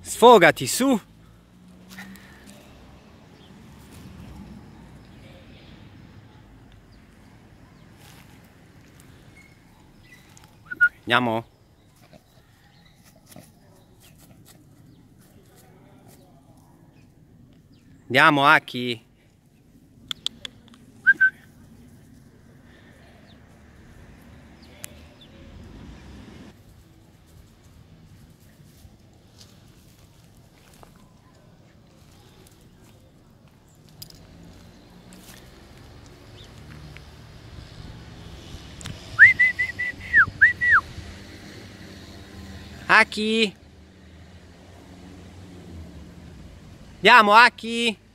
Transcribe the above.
Sfogati, su! Andiamo? Andiamo, Aki? Aki? Andiamo, Aki?